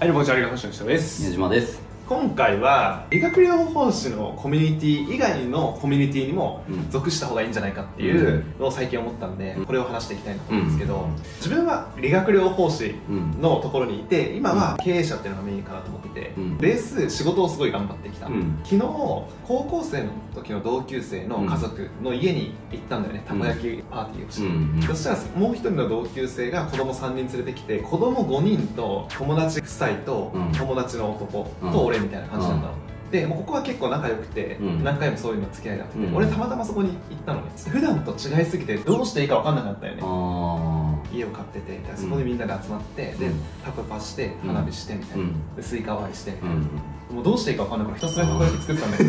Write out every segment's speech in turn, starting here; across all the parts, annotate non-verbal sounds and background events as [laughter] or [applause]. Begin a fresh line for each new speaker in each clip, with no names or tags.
はい、どうもこんにちは、理学療法士の人です。
宮島です
今回は、理学療法士のコミュニティ以外のコミュニティにも
うん。
属した方がいいんじゃないかっていうのを最近思ったんで、これを話していきたいなと思うんですけど、
うん。
自分は理学療法士
うん
のところにいて、今は経営者っていうのがメインかなと思ってて、
うん。
ベース仕事をすごい頑張ってきた。
うん。
昨日、高校生の時の同級生の家族の家に行ったんだよね、たこ焼きパーティーをして。
うん。
そしたらもう一人の同級生が子供3人連れてきて子供5人と友達夫妻と
うん。
友達の男
うん。
と俺みたいな感じなんだでもうここは結構仲良くて、
うん。
何回もそういうの付き合いがあって、
うん。
俺たまたまそこに行ったのね。普段と違いすぎてどうしていいか分かんなかったよね。
あ
家を買っててでそこでみんなで集まって、で
うん。
タコパして花火してみたいな、
うん。
でスイカ割りしてみたいな、
うん。
もうどうしていいか分かんない。からひたすらたこ焼き作ってたんだよ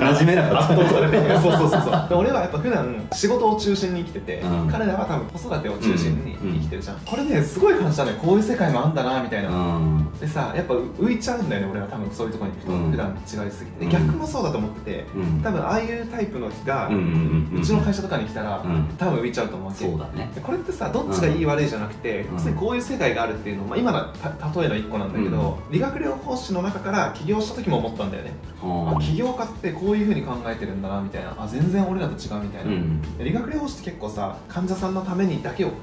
馴染めなかった
圧倒されてそうそうそうそう。で [laughs] 俺はやっぱ普段仕事を中心に生きてて、
うん。
彼らは多分子育てを中心に生きてるじゃん、これねすごい感じたね。こういう世界もあんだなみたいな、
うん。
でさやっぱ浮いちゃうんだよね俺は多分そういうところに行くと、
うん。
普段違いすぎて。逆もそうだと思ってて
うん。
多分ああいうタイプの人が、
う
ちの会社とかに来たら、
うん。
多分浮いちゃうと思うわけ。
そうだね。
でこれってさどっちがいい悪いじゃなくて、
うん。
要するにこういう世界があるっていうのを、まあ、今のた例えの一個なんだけど、理学療法士の中から起業した時も思ったんだよね、あ
あ
起業家ってこういうふうに考えてるんだなみたいな。あ全然俺らと違うみたいな、
うん。
理学療法士って結構さ患者さんのためにだけを考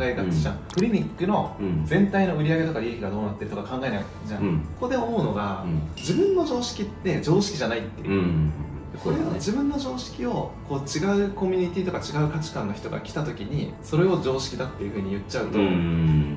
えがちじゃん、クリニックの
うん。
全体の売り上げとか利益がどうなってるとか考えないじゃん、
うん。
ここで思うのが、
うん。
自分の常識って常識じゃないっていう。う、
ん
これを
そうだね
自分の常識をこう違うコミュニティとか違う価値観の人が来た時にそれを常識だっていうふうに言っちゃうと、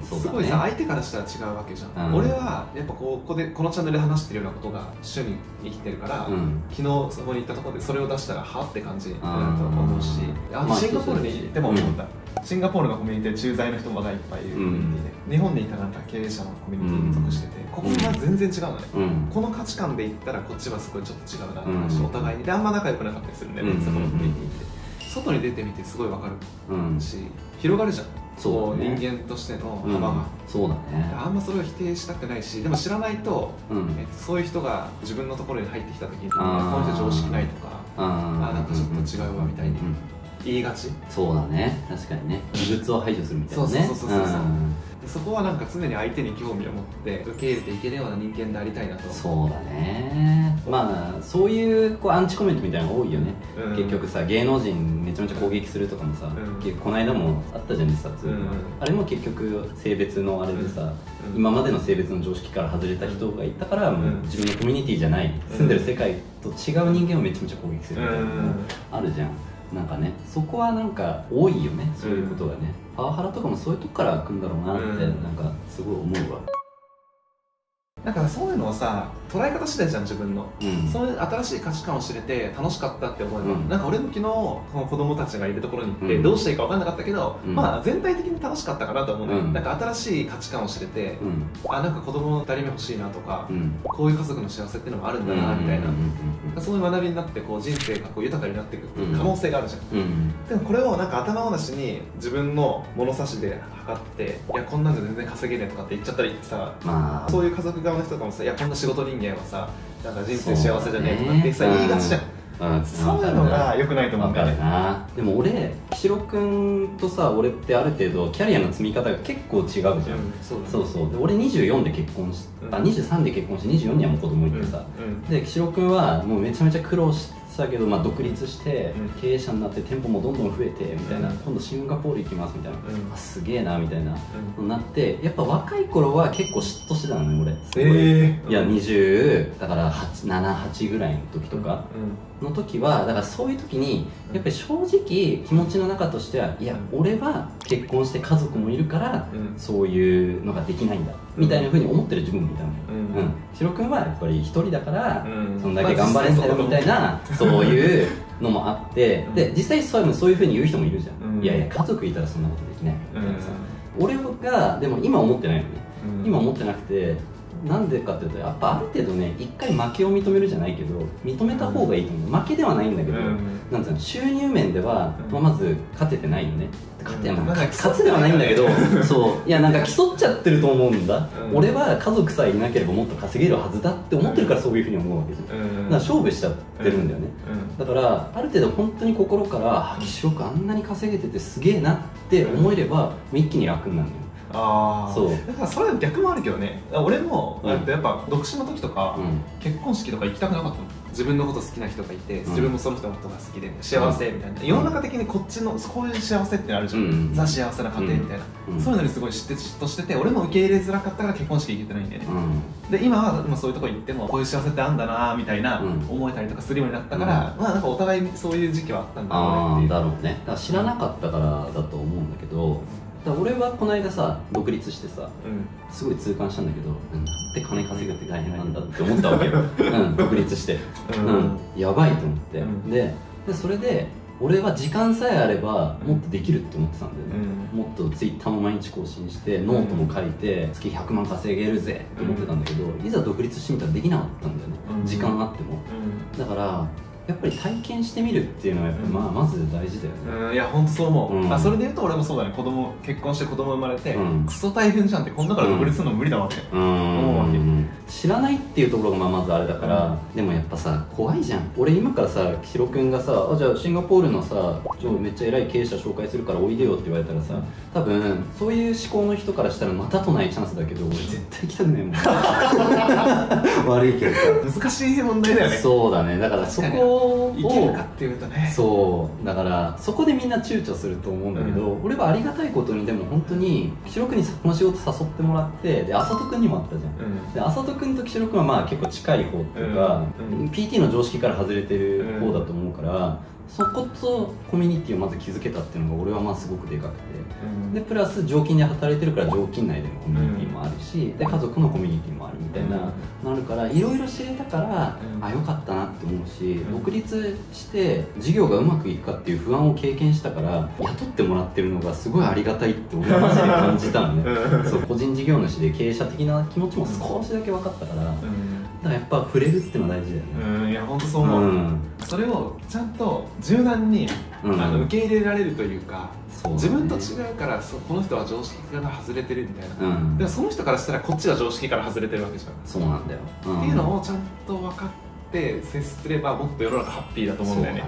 すごいさ相手からしたら違うわけじゃん、
うん。
俺はやっぱこうここでこのチャンネルで話してるようなことが主に生きてるから、
うん。
昨日そこに行ったところでそれを出したらはって感じになると
うん
思うしあ
まあ
シンガポールに行っても思った、シンガポールのコミュニティ駐在の人もがいっぱいいるコミュニティで、日本にいたらなんか経営者のコミュニティに属してて、ここは全然違うのね、
うん
この価値観で言ったらこっちはすごいちょっと違うなって話、
うん。
お互いにであんま仲良くなかったりするんだよね、
うん
そこのコミュニティって。外に出てみてすごいわかる。
うん。
し広がるじゃん。
そうだね。
こ人間としての
うん。
幅が、
そうだね。
あんまそれを否定したくないしでも知らないと、
うん。
えっとそういう人が自分のところに入ってきた時にこの人常識ないとか
あ
あなんかちょっと違うわみたいに
うん
言いがち。
そうだね。確かにね。異物を排除するみたいなね。
そうそうそうそうそう。
うん。
でそこはなんか常に相手に興味を持って受け入れていけるような人間でありたいなと。
そうだね。まあそういうこうアンチコメントみたいなのが多いよね、
うん。
結局さ芸能人めちゃめちゃ攻撃するとかもさ、
ん。
結構この間もあったじゃん自殺、
うん
あれも結局性別のあれでさ、
うん
今までの性別の常識から外れた人がいたから、もう
うん。
自分のコミュニティじゃない住んでる世界と違う人間をめちゃめちゃ攻撃するみたいなあるじゃんなんかねそこはなんか多いよねそういうことがね、パワハラとかもそういうとこから来るんだろうなって、
うん
なんかすごい思うわ
だからそういうのをさ捉え方次第じゃん自分の。
うん。
そういう新しい価値観を知れて楽しかったって思えば、
うん。
なんか俺も昨日この子供たちがいるところに行って、
うん。
どうしていいか分かんなかったけど、
うん。
まあ全体的に楽しかったかなと思うね、
うん。
なんか新しい価値観を知れて、
うん。
あなんか子供2人目欲しいなとか、
うん。
こういう家族の幸せっていうのもあるんだなみたいな、
うん
そういう学びになってこう人生がこう豊かになっていく可能性があるじゃん、でもこれをなんか頭ごなしに自分の物差しで測っていやこんなんじゃ全然稼げねえとかって言っちゃったりさ
まあ。
そういう家族側の人とかもさいやこんな仕事人間はさなんか人生幸せじゃねえとかってさ、言いがちじゃん。
うん。
そういうのが良くないと思うんだよね。
な。でも俺岸郎君とさ俺ってある程度キャリアの積み方が結構違うじゃん、
うん。そうだね。
そうそう。で俺24で結婚し、
うん。
あ23で結婚して24にはもう子供いてさ、
うん。
で岸郎君はもうめちゃめちゃ苦労したけど、まあ、独立して
うん。
経営者になって店舗もどんどん増えてみたいな、
うん。
今度シンガポール行きますみたいな、
うん。
あすげえなみたいな
うん。
なってやっぱ若い頃は結構嫉妬してたのね俺。すごい、
えー。
いや20だから78ぐらいの時とか。
う
の時はだからそういう時にやっぱり正直気持ちの中としてはいや
うん。
俺は結婚して家族もいるからそういうのができないんだみたいなふうに思ってる自分もいたのね
うん。
うんシロ君はやっぱり一人だから
うん。
そんだけ頑張れんだよみたいなそう。いうのもあって
うん。
で実際そういうのそういうふうに言う人もいるじゃ
うん。
んいやいや家族いたらそんなことできない。み
うん。
たいなさ俺がでも今思ってないのね。
うん。
今思ってなくてなんでかっていうとやっぱある程度ね一回負けを認めるじゃないけど認めた方がいいと思う。負けではないんだけど、
うん。
なんつうの収入面では、
うん。
まあ、まず勝ててないよね。勝て、
うん
まあ勝つではないんだけどそう。いやなんか競っちゃってると思うんだ、
うん。
俺は家族さえいなければもっと稼げるはずだって思ってるからそういうふうに思うわけじゃん、
うん。
だから勝負しちゃってるんだよね、だからある程度本当に心からあ岸岡あんなに稼げててすげえなって思えれば、一気に楽になるのよ
ああ
そう。
だからそれは逆もあるけどね。俺も、
うん。
やっぱ独身の時とか、
うん。
結婚式とか行きたくなかったの。自分のこと好きな人がいて、
ん。
自分もその人のことが好きで幸せみたいな、世の中的にこっちのこういう幸せってあるじゃん、
うん
ザ幸せな家庭みたいな、
うん。
そういうのにすごい知って嫉妬してて俺も受け入れづらかったから結婚式行けてないんだよね、
うん。
で今はまあそういうとこ行ってもこういう幸せってあんだなみたいな
うん。
思えたりとかするようになったから、まあなんかお互いにそういう時期はあったんだろうねっていう。
だろうね。だから知らなかったからだとはこの間さ独立してさ
うん。
すごい痛感したんだけどなんで金稼ぐって大変なんだって思ったわけよ、[laughs] うん、独立して、
うん。
うん、やばいと思って、
うん。
ででそれで俺は時間さえあればもっとできるって思ってたんだよね、もっとツイッターも毎日更新してノートも書いて月100万稼げるぜって思ってたんだけど、いざ独立してみたらできなかったんだよね、
うん。
時間あっても。だからやっぱり体験してみるっていうのはやっぱ、
うん。
まあ、まず大事だよね、
うん、うん、いや本当そう思う、
うん。
あそれで言うと俺もそうだね。子供結婚して子供生まれて、
うん。
クソ大変じゃんってこんなから独立するの無理だわって、
うーん知らないっていうところがまずあれだから、でもやっぱさ怖いじゃん。俺今からさヒロ君がさあじゃあシンガポールのさちょめっちゃ偉い経営者紹介するからおいでよって言われたらさ多分そういう思考の人からしたらまたとないチャンスだけど俺絶対行きたくないもん。[laughs] 悪いけどさ。
難しい問題だよね。
そうだね。だからそこを
いけるかっていう。とね
そう。だからそこでみんな躊躇すると思うんだけど、
う
俺はありがたいことにでも本当に岸く君にこの仕事誘ってもらってで浅戸君にもあったじゃん。
うん。
で浅戸君と岸く君はまあ結構近い方っていうか、
うん。うん
PT の常識から外れてる方だと思うから、そことコミュニティをまず築けたっていうのが俺はまあすごくでかくて。
うん。
でプラス常勤で働いてるから常勤内でのコミュニティもあるし、で家族のコミュニティもあるみたいな、なるからいろいろ知れたから、
うん。
あよかったなって思うし、
ん。
独立して事業がうまくいくかっていう不安を経験したから雇ってもらってるのがすごいありがたいって俺はマジで感じたのね。
うん。
そう個人事業主で経営者的な気持ちも少しだけ分かったから、だか
うん
らやっぱ触れるってのは大事だよね。
うんいや本当そう思う、
うん。
それをちゃんと柔軟に、
うん。
あの受け入れられるというか
ね。
自分と違うからそうこの人は常識から外れてるみたいな、
うん。
でもその人からしたらこっちは常識から外れてるわけじゃん、
そうなんだよ、ん。
っていうのをちゃんと分かって接すればもっと世の中ハッピーだと思うんだよね。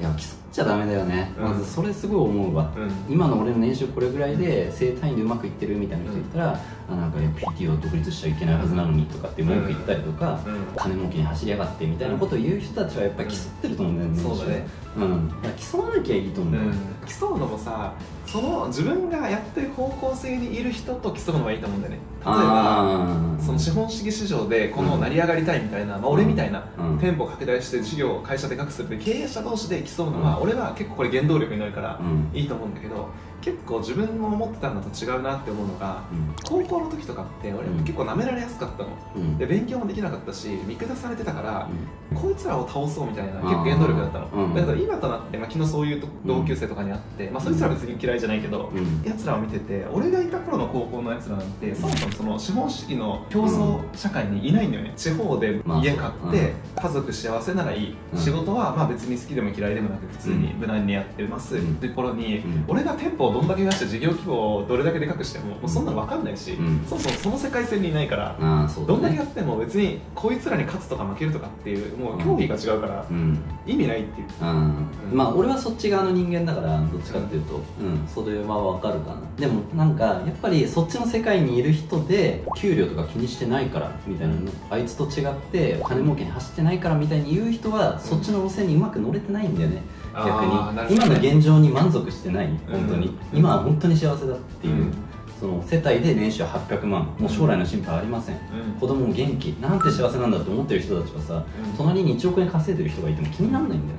いやちゃダメだよね、
うん。
まずそれすごい思うわ、
うん。
今の俺の年収これぐらいで正単位でうまくいってるみたいな人言ったら、あなんか PT を独立しちゃいけないはずなのにとかって文句言ったりとか、
うん。
金儲けに走りやがってみたいなことを言う人たちはやっぱり競ってると思うんだよね、
そうだね。
うん。競わなきゃいいと思う、
うん。競うのもさその自分がやってる方向性にいる人と競うのがいいと思うんだよね。例えばその資本主義市場でこの成り上がりたいみたいな、まあ、俺みたいな
うん。
店舗拡大して事業を会社でかくするで経営者同士で競うのは、
うん
俺は結構これ原動力になるから
うん。
いいと思うんだけど結構自分の思ってたのと違うなって思うのが高校の時とかって俺
うん。
結構舐められやすかったの。
うん。
で勉強もできなかったし見下されてたから
うん。
こいつらを倒そうみたいな結構原動力だったの、
うん
だけど今となって、まあ、昨日そういう同級生とかに会って、まあ、そいつらは別に嫌いじゃないけど、
うん。
やつらを見てて俺がいた頃の高校のやつらなんてそもそもその資本主義の競争社会にいないんだよね。地方で
まあ
家買って、家族幸せならいい、
うん。
仕事はまあ別に好きでも嫌いでもなく普通に無難にやってます、
うん。
ってところに、
うん。
俺が店舗をどんだけ出して事業規模をどれだけでかくしてももうそんなの分かんないし、
うん。
そもそもその世界線にいないから、
ああ
どんだけ
ね
やっても別にこいつらに勝つとか負けるとかっていうもう競技が違うから
うん。
意味ないっていう。
うん。まあ俺はそっち側の人間だからどっちかっていうと、うん、それはわかるかな。でもなんかやっぱりそっちの世界にいる人で給料とか気にしてないからみたいなのあいつと違って金儲けに走ってないからみたいに言う人はそっちの路線にうまく乗れてないんだよね。逆
あーなる
に今の現状に満足してない。本当に、
うん。
今は本当に幸せだっていう、
うん
その世帯で年収800万もう将来の心配ありません、
うん。
子供も元気なんて幸せなんだって思ってる人たちはさ、
うん。
隣に1億円稼いでる人がいても気にならないんだよ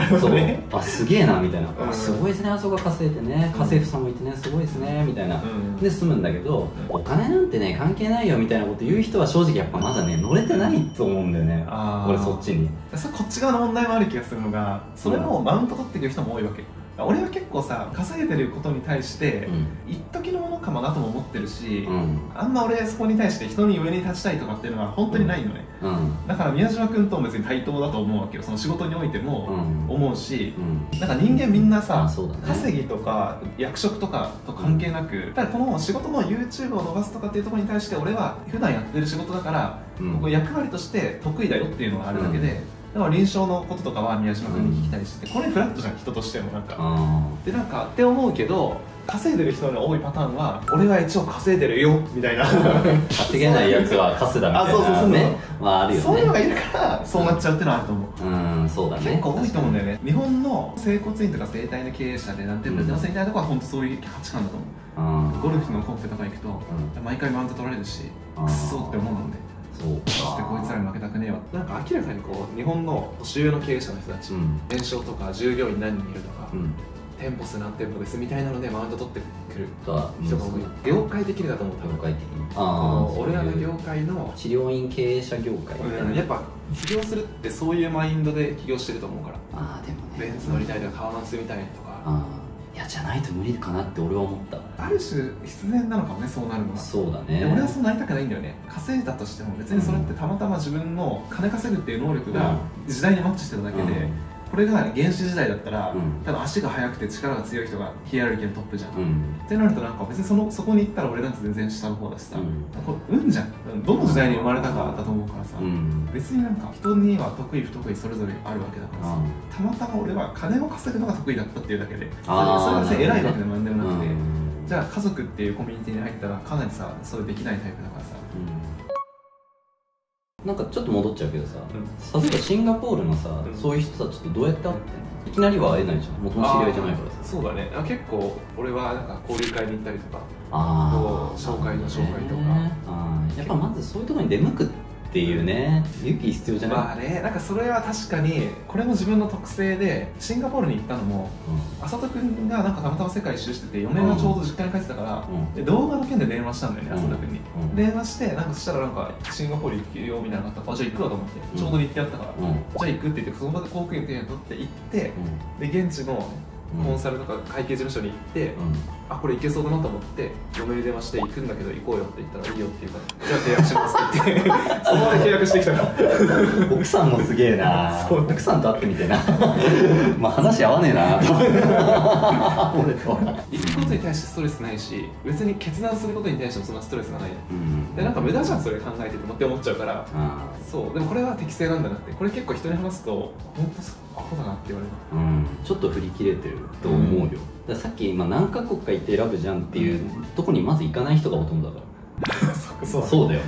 ね。
うん。
そう。[laughs]
ね。
あすげえなみたいな、
うん。
あすごいですねあそこが稼いでね。家政婦さんもいてねすごいですねみたいな、
うん。
で済むんだけど、
うん。
お金なんてね関係ないよみたいなこと言う人は正直やっぱまだね乗れてないと思うんだよね。俺そっちに。
それこっち側の問題もある気がするのがそれもマウント取ってくる人も多いわけ俺は結構さ稼いでることに対して一時のものかもなとも思ってるし、
うん。うん
あんま俺そこに対して人に上に立ちたいとかっていうのは本当にないのね、
うん。
だから宮島君とも別に対等だと思うわけよ。その仕事においても
うん。
思うし、
うん。
なんか人間みんな
あ
さ、
そうだね。
稼ぎとか役職とかと関係なく、ただこの仕事の YouTube を伸ばすとかっていうところに対して俺は普段やってる仕事だから、
うん。
ここ役割として得意だよっていうのがあるだけで、だから臨床のこととかは宮島君に聞きたりして、これフラットじゃん人としてもなんか、
あ
でなんかって思うけど稼いでる人の多いパターンは俺は一応稼いでるよみたいな。
稼げないやつはカスだみたいな
あそうそうそう。
ねまああるよね。
そういうのがいるからそうなっちゃうってのはあると思う。
うんそうだね。
結構多いと思うんだよね。日本の整骨院とか整体の経営者でなんて言ってますみたいなとこは本当そういう価値観だと思う。
うん。
ゴルフのコンペとか行くと、毎回マウント取られるしくっそって思うもんね
そ
してこいつらに負けたくねえわなんか明らかにこう日本の主要の経営者の人たち、
うん。
年商とか従業員何人いるとか、
うん。
店舗数何店舗ですみたいなのでマウント取ってくる人が多い。業界的にだと思う。多分
業界的に。
こ
ああ
の俺らの業界の
治療院経営者業界みたいな。
うんやっぱ起業するってそういうマインドで起業してると思うから。
ああでもね。
ベンツ乗りたいとかカーマン住みたいとか。
ああいやじゃないと無理かなって俺は思った。
ある種必然なのかもねそうなるのは。
そうだ
で俺は
ね
そうなりたくないんだよね。稼いだとしても別にそれってたまたま自分の金稼ぐっていう能力が時代にマッチしてるだけで、これが原始時代だったら、
うん。
多分足が速くて力が強い人がヒエラルキーのトップじゃん、
うん、うん
ってなるとなんか別にそのそこに行ったら俺なんて全然下の方だしさ、
うん。
これ運じゃん。どの時代に生まれたかだと思うからさ、
うん。
別になんか人には得意不得意それぞれあるわけだからさ、
うん。
たまたま俺は金を稼ぐのが得意だったっていうだけで。それは別に偉いわけでもなんでもなくて、
うん。
じゃあ家族っていうコミュニティに入ったらかなりさそれできないタイプだからさ。
うんなんかちょっと戻っちゃうけどさ、
う
例えばシンガポールのさ、
うん。
そういう人たちとどうやって会ってんの？いきなりは会えないじゃん。元の知り合いじゃないからさ。
そうだね。あ結構俺はなんか交流会に行ったりとか
ああ
紹介の紹介とか。
あーやっぱまずそういうところに出向くっていうね。勇気必要じゃない、
まあねなんかそれは確かにこれも自分の特性でシンガポールに行ったのも浅田君がなんかたまたま世界一周してて4年がちょうど実家に帰ってたから、
うん。
で動画の件で電話したんだよね浅田君に、
うん。
電話してなんかそしたらなんかシンガポール行くよみたいなのがあった。からあじゃあ行くわと思って、
うん。
ちょうど日程あったから、
うん。
じゃあ行くって言ってその場で航空券取って行ってで現地の
うん。
コンサルとか会計事務所に行って、
うん
あこれ行けそうだなと思って嫁に電話して行くんだけど行こうよって言ったらいいよって言うからじゃあ契約しますって言って [laughs] その場で契約してきたから [laughs]
奥さんもすげえな。
そう。
奥さんと会ってみてえな。[laughs] まあ話合わねえな。俺と。
行くことに対してストレスないし別に決断することに対してもそんなストレスがない。
うん。
でなんか無駄じゃんそれ考えててもって思っちゃうから。
あ
そう。でもこれは適正なんだなって。これ結構人に話すと本当アホだなって言われる。
ーうん。ちょっと振り切れてると思うよ、だからさっき今何カ国か行って選ぶじゃんっていうとこにまず行かない人がほとんどだから。[laughs]
そう
そう [laughs] だよ。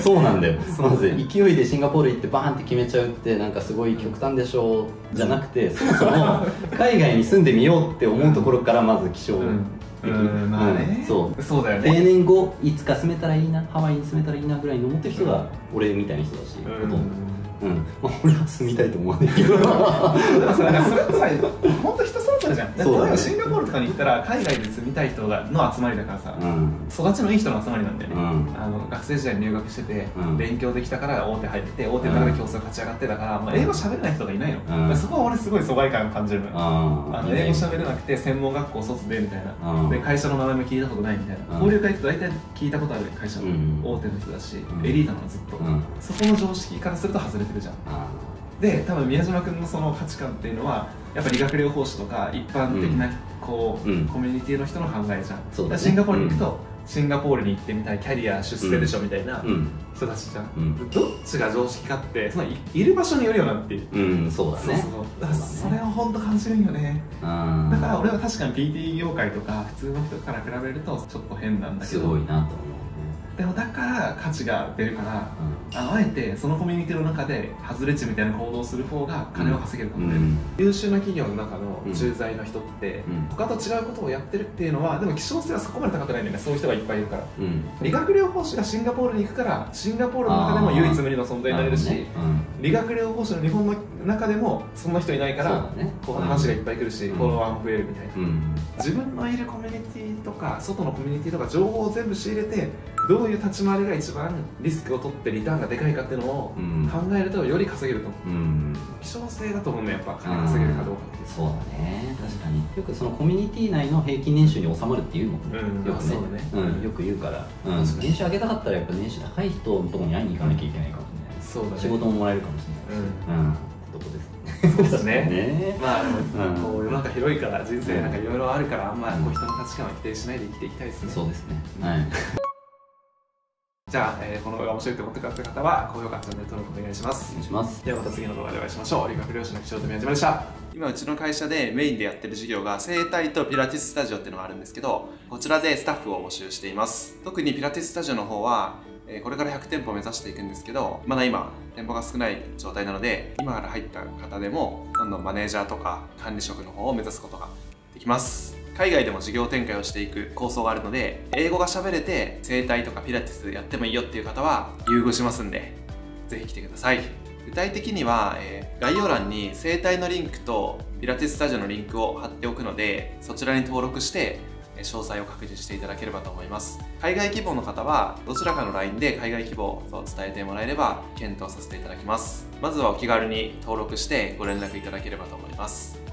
そうなんだよ。まず勢いでシンガポール行ってバーンって決めちゃうってなんかすごい極端でしょうじゃなくてそもそも海外に住んでみようって思うところからまず起床
うん。うんまあね、
うんそう。
そうだよ
定
ね
年後いつか住めたらいいなハワイに住めたらいいなぐらいに思ってる人が俺みたいな人だし、ほとんど。うん。まあ、俺は住みたいと思わないけど。[laughs]
それってさ本当人それじゃん、
そうだね。
例えばシンガポールとかに行ったら海外で住みたい人がの集まりだからさ、
うん。
育ちのいい人の集まりなんだよね、
うん。
あの学生時代に入学してて、
うん。
勉強できたから大手入って大手の中で競争が勝ち上がってだから、まあ、英語喋れない人がいないの、そこは俺すごい疎外感を感じるの。よ、
あ
あの英語喋れなくて専門学校卒でみたいな、
うん。
で会社の名前も聞いたことないみたいな、
うん。
交流会行くと大体聞いたことある会社の、
うん。
大手の人だし、
うん。
エリートなのずっと、
うん。
そこの常識からすると外れてるじゃん。
あ
で多分宮島君のその価値観っていうのはやっぱ理学療法士とか一般的な、こう、
うん。
コミュニティの人の考えじゃん。
そう
シンガポールに行くと、シンガポールに行ってみたいキャリア出世でしょみたいな
うん。
人たちじゃん、
うん。
どっちが常識かってそのいいる場所によるよなっていう。
うんそうだね。
そうそうだからそれを本当感じるんよね。
うん
だから俺は確かに PT 業界とか普通の人から比べるとちょっと変なんだけど。
すごいなと思う
でもだから価値が出るから
ね
あのあえてそのコミュニティの中で外れ値みたいな行動をする方が金を稼げるかもね、
うん。
優秀な企業の中の
うん
駐在の人って、
うん。
他と違うことをやってるっていうのはでも希少性はそこまで高くないんだよね。そういう人がいっぱいいるから。
うん。
理学療法士がシンガポールに行くからシンガポールの中でも唯一無二の存在になれるし、
なるほどね
理学療法士の日本の中でもそんな人いないから、
ね。
こう話がいっぱい来るし、
うん。
フォロワーも増えるみたいな、
うん。うん
自分のいるコミュニティとか外のコミュニティとか情報を全部仕入れてどういう立ち回りが一番リスクを取ってリターンがでかいかっていうのを
うん。
考えるとより稼げると思う。
うん。
希少性だと思うねやっぱ金稼げるかどうかっていう。
そうだね。確かに。よくそのコミュニティ内の平均年収に収まるっていうもんね、
うん。
よく
うだね。
うん、よく言うから、うん、年収上げたかったらやっぱ年収高い人のところに会いに行かなきゃいけないかもしれない、
そうだね。
仕事ももらえるかもしれないうん、とこですね。
そうですね。
ね。
まあでも、
うん。
こう世の中広いから人生なんかいろいろあるからあんまこう人の価値観を否定しないで生きていきたいですね。
そうですね。はい。
じゃあ、えーこの動画が面白いと思ってくださった方は高評価チャンネル登録お願いします。
お願いします。
ではまた次の動画でお会いしましょう。理学療師の岸本宮島でした。今うちの会社でメインでやってる授業が整体とピラティススタジオっていうのがあるんですけどこちらでスタッフを募集しています。特にピラティススタジオの方はえこれから100店舗を目指していくんですけどまだ今店舗が少ない状態なので今から入った方でもどんどんマネージャーとか管理職の方を目指すことができます。海外でも事業展開をしていく構想があるので英語が喋れて整体とかピラティスやってもいいよっていう方は優遇しますんでぜひ来てください。具体的には、えー概要欄に整体のリンクとピラティススタジオのリンクを貼っておくのでそちらに登録して詳細を確認していただければと思います。海外希望の方はどちらかの LINE で海外希望を伝えてもらえれば検討させていただきます。まずはお気軽に登録してご連絡いただければと思います。